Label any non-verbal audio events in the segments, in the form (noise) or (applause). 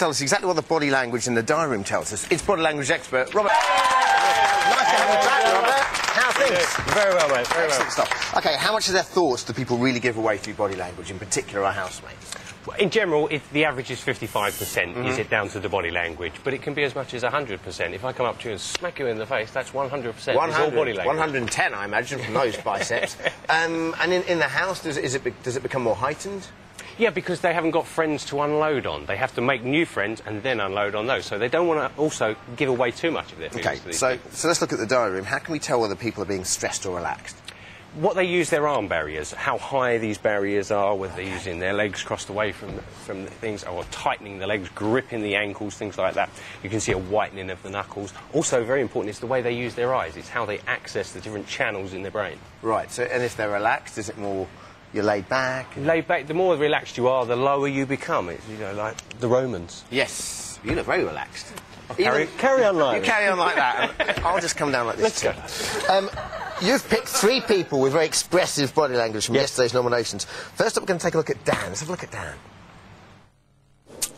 tell us exactly what the body language in the diary room tells us. It's body language expert Robert. Nice to have you back, Robert. How are things? Very well, mate. Very Excellent stuff. Okay, how much of their thoughts do people really give away through body language, in particular our housemates? In general, it, the average is 55%, percent Mm-hmm. is it down to the body language, but it can be as much as 100%. If I come up to you and smack you in the face, that's 100%. It's all 100, body language. 110, I imagine, from those (laughs) biceps. Um, and in, in the house, does it, is it, does it become more heightened? Yeah, because they haven't got friends to unload on. They have to make new friends and then unload on those. So they don't want to also give away too much of their feelings Okay, to these so, people. so let's look at the diary room. How can we tell whether people are being stressed or relaxed? What they use their arm barriers, how high these barriers are, whether they're using their legs crossed away from, from the things, or tightening the legs, gripping the ankles, things like that. You can see a whitening of the knuckles. Also, very important is the way they use their eyes. It's how they access the different channels in their brain. Right, so, and if they're relaxed, is it more you're laid back? Laid back, the more relaxed you are, the lower you become. It's, you know, like the Romans. Yes, you look very relaxed. Carry, carry on like You this. carry on like that. (laughs) I'll just come down like this. Let's too. Um, you've picked three people with very expressive body language from Yes. yesterday's nominations. First up, we're going to take a look at Dan. Let's have a look at Dan.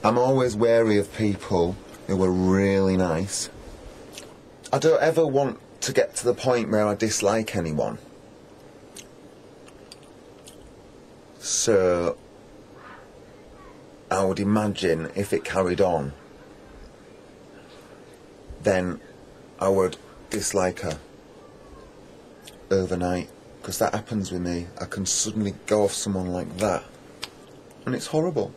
I'm always wary of people who are really nice. I don't ever want to get to the point where I dislike anyone. So, I would imagine if it carried on, then I would dislike her overnight. Because that happens with me. I can suddenly go off someone like that. And it's horrible.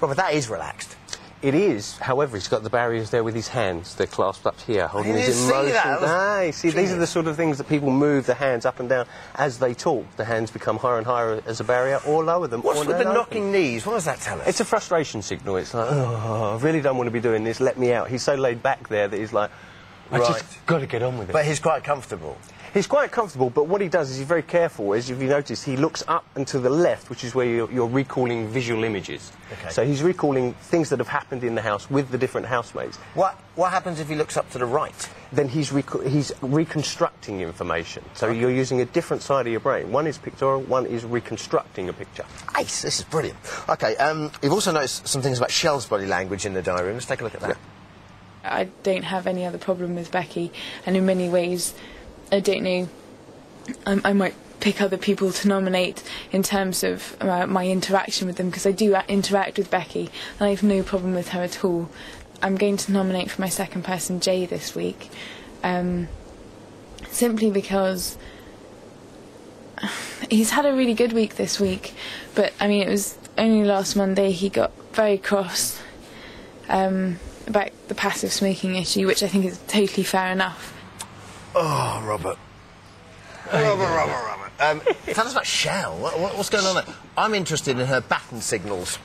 Robert, that is relaxed. It is, however, he's got the barriers there with his hands. They're clasped up here, holding his see emotions. that. That Ah, see, these are the sort of things that people move the hands up and down as they talk. The hands become higher and higher as a barrier, or lower them. What's with the open. knocking knees? What does that tell us? It's a frustration signal. It's like, oh, I really don't want to be doing this. Let me out. He's so laid back there that he's like, I Right. just got to get on with it. but he's quite comfortable. He's quite comfortable, but what he does is he's very careful. As if you notice, he looks up and to the left, which is where you're, you're recalling visual images. Okay. So he's recalling things that have happened in the house with the different housemates. What, what happens if he looks up to the right? Then he's, rec- he's reconstructing information. So you're using a different side of your brain. One is pictorial, one is reconstructing a picture. Ace, this is brilliant. Okay, um, you've also noticed some things about Shell's body language in the diary room. Let's take a look at that. I don't have any other problem with Becky, and in many ways, I don't know. I, I might pick other people to nominate in terms of uh, my interaction with them because I do interact with Becky, and I have no problem with her at all. I'm going to nominate for my second person Jay this week, um, simply because (sighs) he's had a really good week this week, but I mean it was only last Monday he got very cross um, about the passive smoking issue, which I think is totally fair enough. Oh, Robert. Robert, Robert, Robert. Um, tell us about Shell. What, what, what's going on there? I'm interested in her baton signals.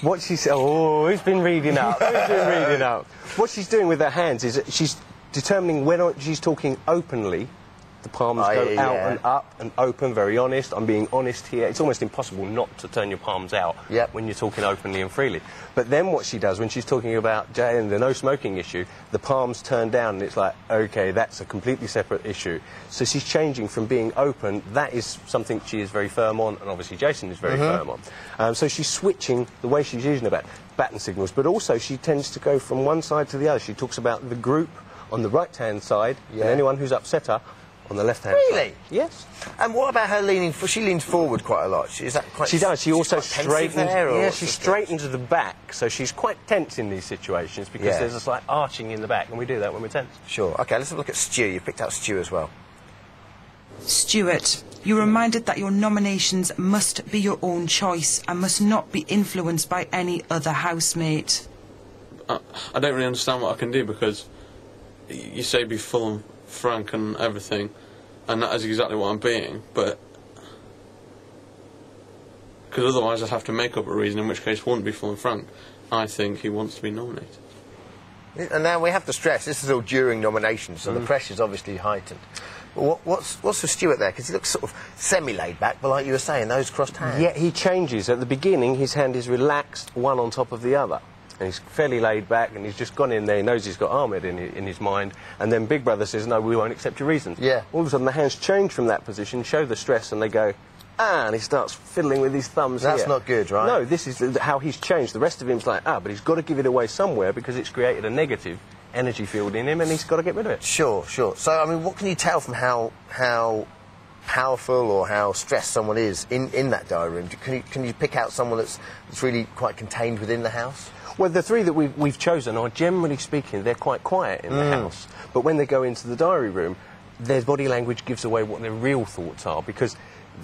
What she's oh, who's been reading up? Who's been (laughs) reading up? What she's doing with her hands is she's determining when she's talking openly. The palms Oh, go yeah, out yeah. and up and open. Very honest. I'm being honest here. It's almost impossible not to turn your palms out Yep. when you're talking openly and freely. But then what she does when she's talking about Jay and the no smoking issue, the palms turn down and it's like, okay, that's a completely separate issue. So she's changing from being open. That is something she is very firm on, and obviously Jason is very firm on. Um, so she's switching the way she's using the bat- baton signals, but also she tends to go from one side to the other. She talks about the group on the right-hand side Yeah. and anyone who's upset her on the left-hand Really? side. Yes. And what about her leaning? For, she leans forward quite a lot. She, is that quite? She does. She also quite pensive straightens. there, or yeah, she the- straightens the back, so she's quite tense in these situations because Yeah. there's a slight arching in the back, and we do that when we're tense. Sure. Okay, let's have a look at Stu. You picked out Stu as well. Stuart, you're reminded that your nominations must be your own choice and must not be influenced by any other housemate. I, I don't really understand what I can do because you say be full and frank and everything, and that is exactly what I'm being, but. Because otherwise I'd have to make up a reason, in which case it wouldn't be full and frank. I think he wants to be nominated. And now we have to stress this is all during nominations, so the mm. pressure's obviously heightened. But what, what's what's for Stuart there? Because he looks sort of semi-laid back, but like you were saying, those crossed hands. Yet he changes. At the beginning, his hand is relaxed, one on top of the other. And he's fairly laid back, and he's just gone in there. He knows he's got Ahmed in, in his mind. And then Big Brother says, No, we won't accept your reasons. Yeah. All of a sudden, the hands change from that position, show the stress, and they go, ah, and he starts fiddling with his thumbs. That's here. not good, right? No, this is how he's changed. The rest of him's like, ah, but he's got to give it away somewhere because it's created a negative energy field in him, and he's got to get rid of it. Sure, sure. So, I mean, what can you tell from how how powerful or how stressed someone is in, in that diary room? Can you, can you pick out someone that's, that's really quite contained within the house? Well, the three that we've, we've chosen are generally speaking, they're quite quiet in the Mm. house. But when they go into the diary room, their body language gives away what their real thoughts are because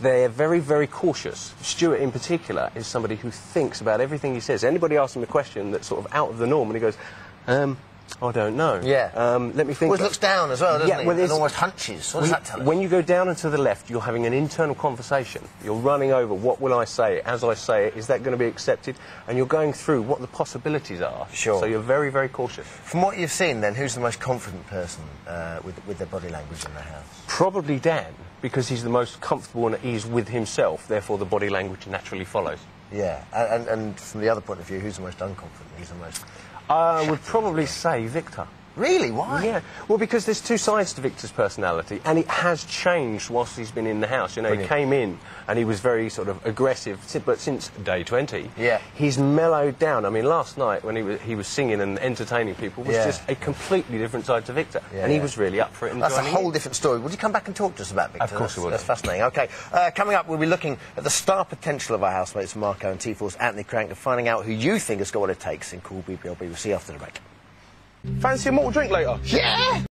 they're very, very cautious. Stuart, in particular, is somebody who thinks about everything he says. Anybody asks him a question that's sort of out of the norm, and he goes, um, I don't know. Yeah. Um, let me think. It looks down as well, doesn't yeah, he? Well, and almost hunches. What does when, that tell us? when you go down and to the left, you're having an internal conversation. You're running over what will I say as I say it. Is that going to be accepted? And you're going through what the possibilities are. Sure. So you're very, very cautious. From what you've seen, then, who's the most confident person uh, with, with their body language in the house? Probably Dan, because he's the most comfortable and at ease with himself. Therefore, the body language naturally follows. Yeah, and, and, and from the other point of view, who's the most unconfident? Who's the most... I would probably say Victor. Really? Why? Yeah, well, because there's two sides to Victor's personality, and it has changed whilst he's been in the house. You know, Brilliant. he came in and he was very sort of aggressive, but since day 20, Yeah. he's mellowed down. I mean, last night when he was, he was singing and entertaining people was Yeah. just a completely different side to Victor, Yeah, and he was really up for it. And That's a whole in. different story. Would you come back and talk to us about Victor? Of course that's, will. That's fascinating. Okay, uh, coming up, we'll be looking at the star potential of our housemates, Marco and T-Force, Anthony Crank, and finding out who you think has got what it takes in Cool see you after the break. Fancy a malt drink later? Yeah!